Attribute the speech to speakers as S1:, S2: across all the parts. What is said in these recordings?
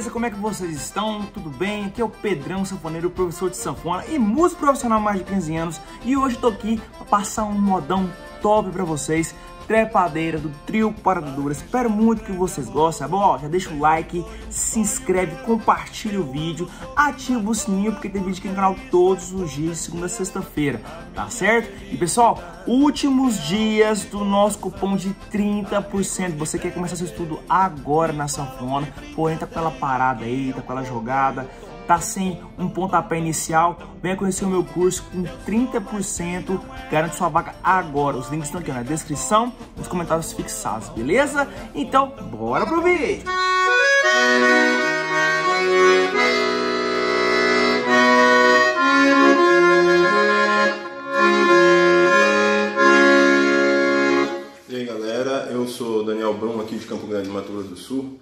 S1: beleza? Como é que vocês estão? Tudo bem? Aqui é o Pedrão Sanfoneiro, professor de sanfona e músico profissional há mais de 15 anos e hoje eu tô aqui para passar um modão top para vocês trepadeira do trio Parada Dura. Espero muito que vocês gostem, tá bom? Ó, já deixa o like, se inscreve, compartilha o vídeo, ativa o sininho, porque tem vídeo aqui no canal todos os dias, segunda a sexta-feira, tá certo? E pessoal, últimos dias do nosso cupom de 30%. Você quer começar seu estudo agora na sanfona, porém tá com aquela parada aí, tá com aquela jogada, tá sem um pontapé inicial, venha conhecer o meu curso com 30%, garante sua vaga agora. Os links estão aqui na descrição, nos comentários fixados, beleza? Então, bora pro vídeo!
S2: E aí galera, eu sou Daniel Brum aqui de Campo Grande, Mato Grosso do Sul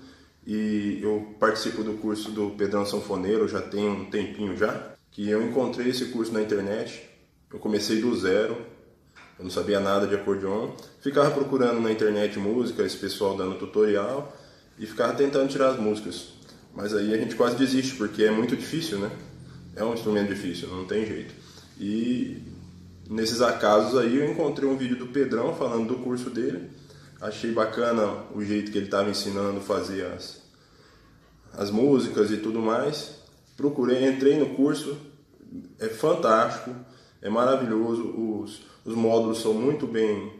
S2: eu participo do curso do Pedrão Sanfoneiro já tem um tempinho já, que eu encontrei esse curso na internet. Eu comecei do zero, eu não sabia nada de acordeon, ficava procurando na internet música, esse pessoal dando tutorial e ficava tentando tirar as músicas. Mas aí a gente quase desiste porque é muito difícil, né? É um instrumento difícil, não tem jeito. E nesses acasos aí eu encontrei um vídeo do Pedrão falando do curso dele Achei bacana o jeito que ele estava ensinando a fazer as, as músicas e tudo mais. Procurei, entrei no curso, é fantástico, é maravilhoso, os, os módulos são muito bem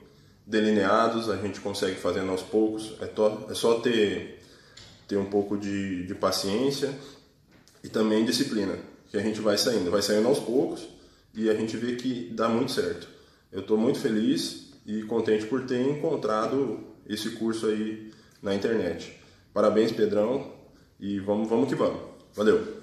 S2: delineados, a gente consegue fazendo aos poucos, é, to, é só ter, ter um pouco de, de paciência e também disciplina, que a gente vai saindo, vai saindo aos poucos e a gente vê que dá muito certo. Eu estou muito feliz e contente por ter encontrado esse curso aí na internet. Parabéns, Pedrão, e vamos, vamos que vamos. Valeu!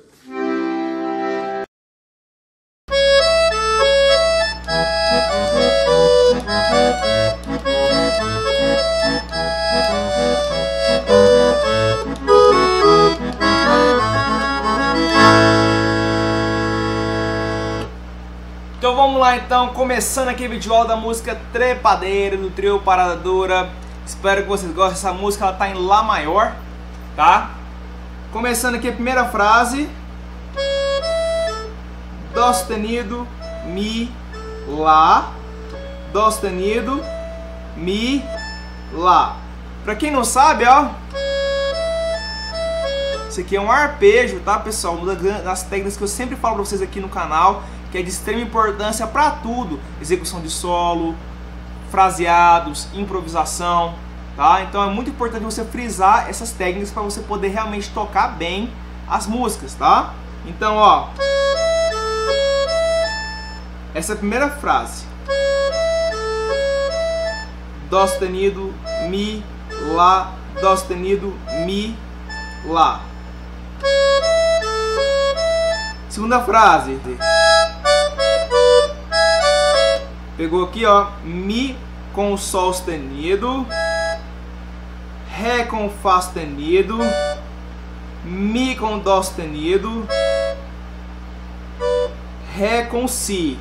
S1: Então vamos lá então, começando aqui o vídeo da música Trepadeira do trio Parada Dura. Espero que vocês gostem dessa música, ela tá em Lá maior, tá? Começando aqui a primeira frase. Dó sustenido, Mi, Lá. Dó sustenido, Mi, Lá. Pra quem não sabe, ó. Isso aqui é um arpejo, tá pessoal? Uma das técnicas que eu sempre falo pra vocês aqui no canal que é de extrema importância para tudo, execução de solo, fraseados, improvisação, tá? Então é muito importante você frisar essas técnicas para você poder realmente tocar bem as músicas, tá? Então, ó, essa é a primeira frase. Dó sustenido, mi, lá, dó sustenido, mi, lá. Segunda frase. Pegou aqui, ó, Mi com Sol sustenido, Ré com Fá sustenido, Mi com Dó sustenido, Ré com Si.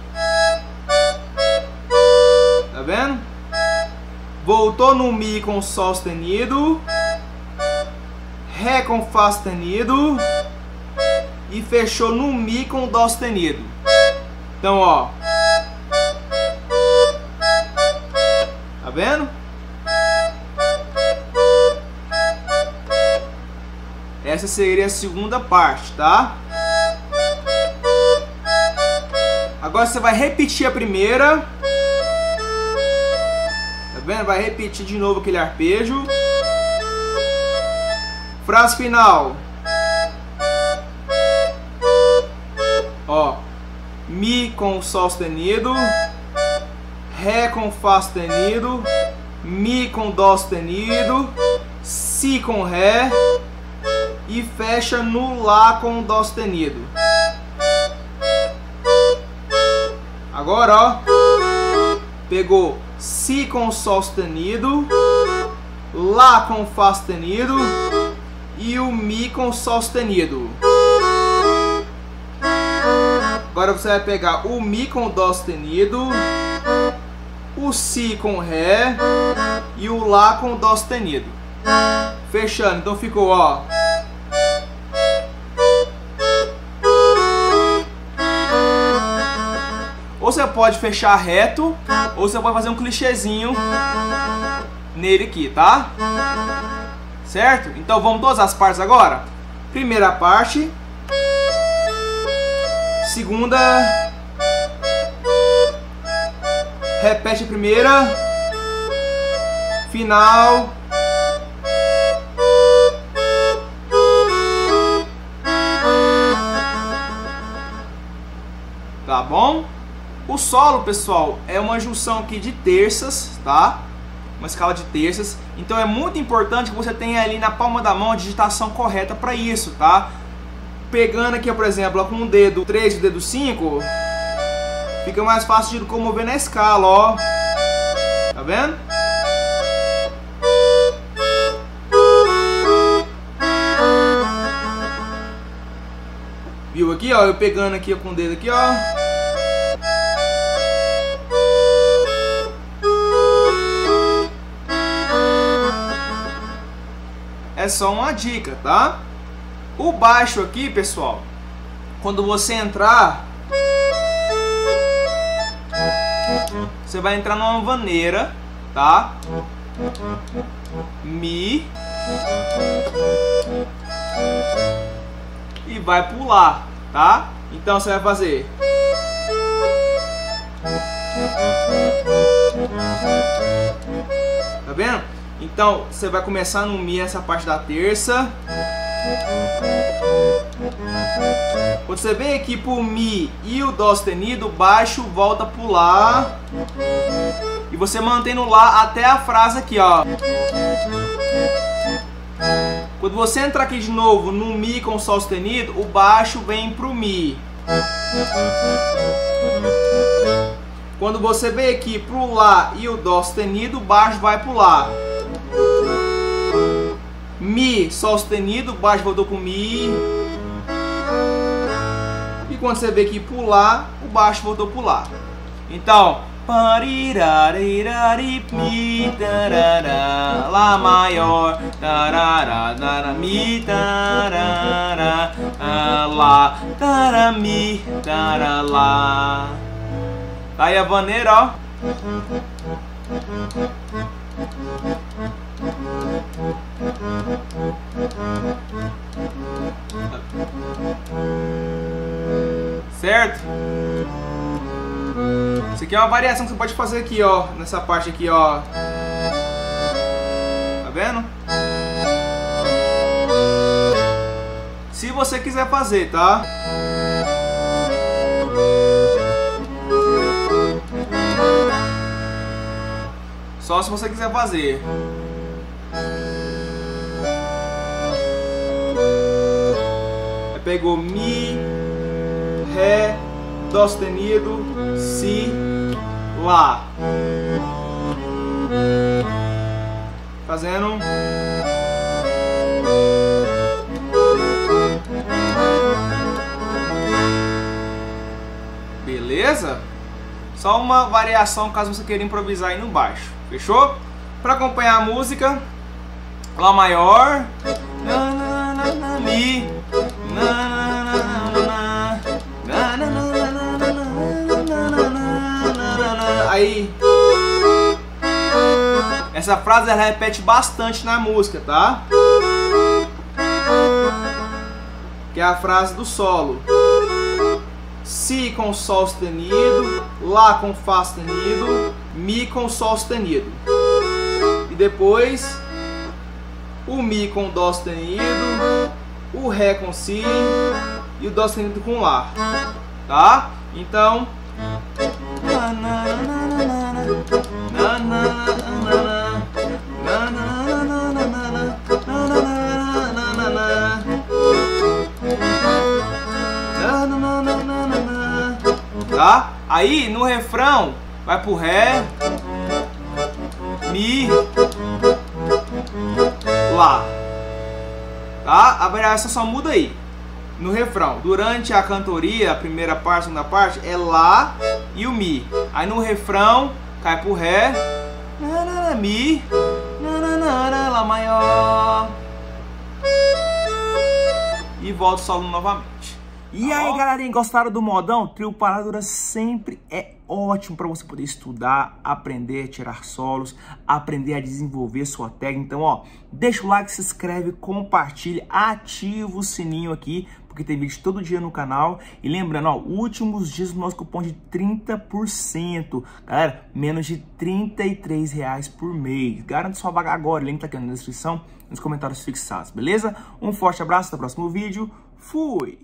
S1: Tá vendo? Voltou no Mi com Sol sustenido, Ré com Fá sustenido e fechou no Mi com Dó sustenido. Então, ó. vendo? Essa seria a segunda parte, tá? Agora você vai repetir a primeira. Tá vendo? Vai repetir de novo aquele arpejo. Frase final. Ó. Mi com Sol sustenido. Ré com Fá sustenido, Mi com Dó sustenido, Si com Ré e fecha no Lá com Dó sustenido. Agora, ó, pegou Si com Sol sustenido, Lá com Fá sustenido e o Mi com Sol sustenido. Agora você vai pegar o Mi com Dó sustenido o Si com Ré e o Lá com Dó sustenido. Fechando, então ficou ó. Ou você pode fechar reto, ou você pode fazer um clichêzinho nele aqui, tá? Certo? Então vamos todas as partes agora? Primeira parte. Segunda. Repete a primeira. Final. Tá bom? O solo, pessoal, é uma junção aqui de terças, tá? Uma escala de terças. Então é muito importante que você tenha ali na palma da mão a digitação correta para isso, tá? Pegando aqui, por exemplo, com o dedo 3 e o dedo 5, fica mais fácil de locomover na escala, ó. Tá vendo? Viu aqui, ó? Eu pegando aqui com o dedo aqui, ó. É só uma dica, tá? O baixo aqui, pessoal, quando você entrar, você vai entrar numa vaneira, tá? Mi e vai pular, tá? Então você vai fazer. Tá vendo? Então você vai começar no Mi essa parte da terça. Quando você vem aqui pro Mi e o Dó sustenido, baixo volta pro Lá. E você mantém no Lá até a frase aqui, ó. Quando você entrar aqui de novo no Mi com Sol sustenido, o baixo vem pro Mi. Quando você vem aqui pro Lá e o Dó sustenido, o baixo vai pro Lá. Mi, Sol sustenido, baixo voltou pro Mi. E quando você vê aqui pular, o baixo voltou pro Lá. Então, Lá maior, tarará, tarará, Mi, tarará, Lá, tarará, Mi, tarará, Lá. Tá aí a vaneira, ó. Certo? Isso aqui é uma variação que você pode fazer aqui, ó. Nessa parte aqui, ó. Tá vendo? Se você quiser fazer, tá? Só se você quiser fazer. Pegou Mi, Ré, Dó sustenido, Si, Lá. Fazendo. Beleza? Só uma variação caso você queira improvisar aí no baixo. Fechou? Para acompanhar a música, Lá maior, essa frase ela repete bastante na música, tá? Que é a frase do solo. Si com Sol sustenido, Lá com Fá sustenido, Mi com Sol sustenido. E depois o Mi com Dó sustenido, o Ré com Si e o Dó sustenido com Lá. Tá? Então. Tá? Aí no refrão vai pro Ré, Mi, Lá. Tá? A variação só muda aí. No refrão. Durante a cantoria, a primeira parte, a segunda parte, é Lá e o Mi. Aí no refrão, cai pro Ré, Mi, Lá maior. E volta o solo novamente. E aí, galerinha, gostaram do modão? Trio Paradura sempre é ótimo para você poder estudar, aprender a tirar solos, aprender a desenvolver sua técnica. Então, ó, deixa o like, se inscreve, compartilha, ativa o sininho aqui, porque tem vídeo todo dia no canal. E lembrando, ó, últimos dias do nosso cupom de 30%. Galera, menos de 33 reais por mês. Garante sua vaga agora, o link tá aqui na descrição, nos comentários fixados, beleza? Um forte abraço, até o próximo vídeo. Fui!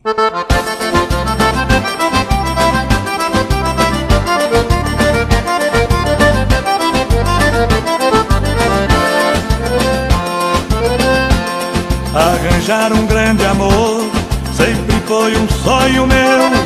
S3: Arranjar um grande amor sempre foi um sonho meu